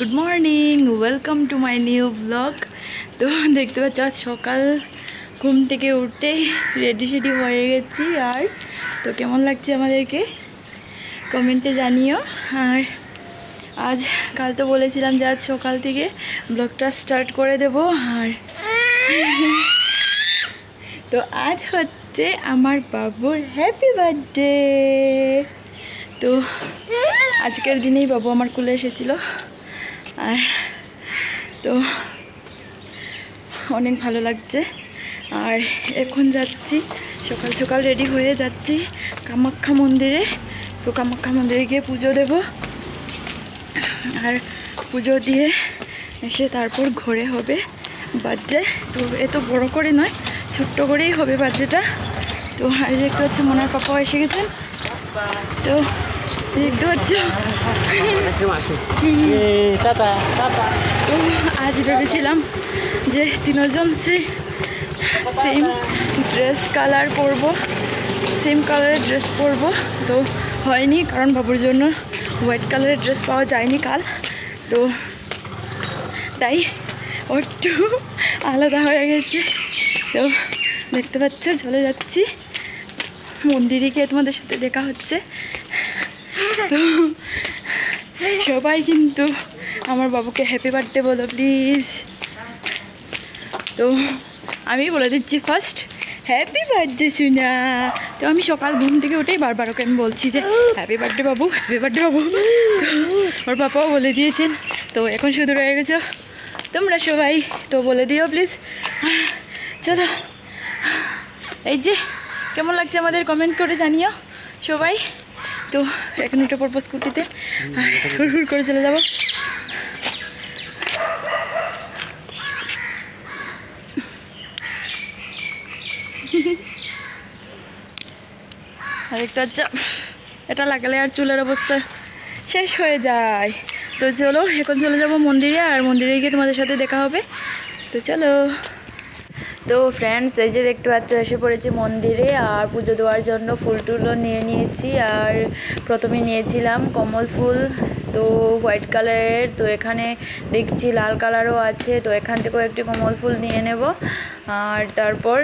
Good morning welcome to my new blog তো দেখতে পাচ্ছ, আজ সকাল ঘুম থেকে উঠে রেডি সেডি হয়ে গেছি। আর তো কেমন লাগছে আমাদেরকে? কমেন্টে জানিও। আর আজ, কাল তো বলেছিলাম যে আজ সকাল থেকে ব্লগটা স্টার্ট করে দেব। আর তো আজ হচ্ছে আমার বাবুর হ্যাপি বার্থডে তো আজকের দিনেই বাবু আমার কুলে এসেছিল। আর তো অনেক ভালো লাগছে। আর এখন যাচ্ছি, সকাল সকাল রেডি হয়ে যাচ্ছি কামাখ্যা মন্দিরে। তো কামাখ্যা মন্দিরে গিয়ে পুজো দেব। আর পুজো দিয়ে এসে তারপর ঘরে হবে বার্থডে তো এত বড় করে নয়, ছোট্ট করেই হবে বার্থডেটা তো আর দেখতে হচ্ছে মনার পাপাও এসে গেছেন। তো আজ ভেবেছিলাম যে তিনজন সে সেম ড্রেস কালার পরবো সেম কালারের ড্রেস পরবো। তো হয়নি, কারণ বাবুর জন্য হোয়াইট কালারের ড্রেস পাওয়া যায়নি কাল। তো তাই একটু আলাদা হয়ে গেছে। তো দেখতে পাচ্ছ, চলে যাচ্ছি। মন্দিরে গিয়ে তোমাদের সাথে দেখা হচ্ছে। তো সবাই কিন্তু আমার বাবুকে হ্যাপি বার্থডে বলো প্লিজ তো আমি বলে দিচ্ছি ফার্স্ট হ্যাপি বার্থডে সুনা। তো আমি সকাল ঘুম থেকে উঠেই বারবার ওকে আমি বলছি যে হ্যাপি বার্থডে বাবু হ্যাপি বার্থডে বাবু। ওর পাপাও বলে দিয়েছেন। তো এখন শুধু রয়ে গেছো তোমরা সবাই। তো বলে দিও প্লিজ চলো। এই যে, কেমন লাগছে আমাদের কমেন্ট করে জানিও সবাই। তো এখন উঠে পড়ব স্কুটিতে আর হুড় করে চলে যাব। আর একটা হচ্ছে এটা লাগালে আর চুলের অবস্থা শেষ হয়ে যায়। তো চলো, এখন চলে যাব মন্দিরে আর মন্দিরে গিয়ে তোমাদের সাথে দেখা হবে। তো চলো। তো ফ্রেন্ডস এই যে দেখতে পাচ্ছ, এসে পড়েছি মন্দিরে, আর পুজো দেওয়ার জন্য ফুল টুলও নিয়ে নিয়েছি, আর প্রথমে নিয়েছিলাম কমল ফুল, তো হোয়াইট কালারের, তো এখানে দেখছি লাল কালারও আছে, তো এখান থেকেও একটি কমল ফুল নিয়ে নেব, আর তারপর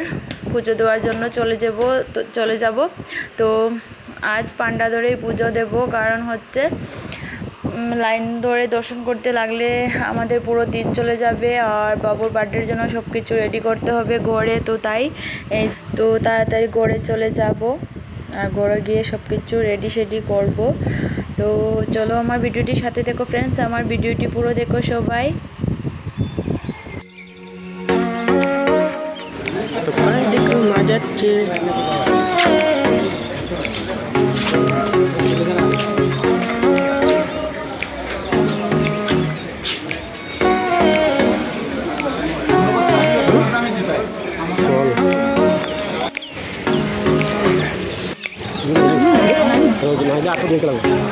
পুজো দেওয়ার জন্য চলে যাব, তো চলে যাব, তো আজ পান্ডা ধরেই পুজো দেব, কারণ হচ্ছে লাইন ধরে দর্শন করতে লাগলে আমাদের পুরো দিন চলে যাবে আর বাবুর বার্থডের জন্য সব কিছু রেডি করতে হবে ঘরে, তো তাই তো তাড়াতাড়ি ঘরে চলে যাব। আর ঘরে গিয়ে সব কিছু রেডি সেডি করব। তো চলো আমার ভিডিওটির সাথে দেখো ফ্রেন্ডস আমার ভিডিওটি পুরো দেখো সবাই। তো দেখো जाके देख लो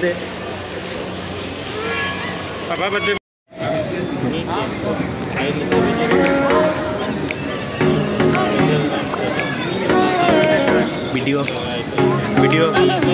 बर्थडे पापा बर्थडे वीडियो वीडियो।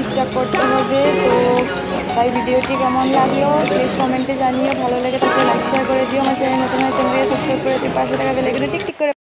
ঠিকঠাক করতে হবে। তো তাই ভিডিওটি কেমন লাগল প্লিজ কমেন্টে জানিয়ে ভালো লেগে থাকলে লাইক শেয়ার করে দিও। আমার চ্যানেল নতুন হয় চ্যানেলকে সাবস্ক্রাইব করে দিয়ে পাশে থাকা বেলেগুলো টিক টিক করে